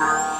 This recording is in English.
Bye.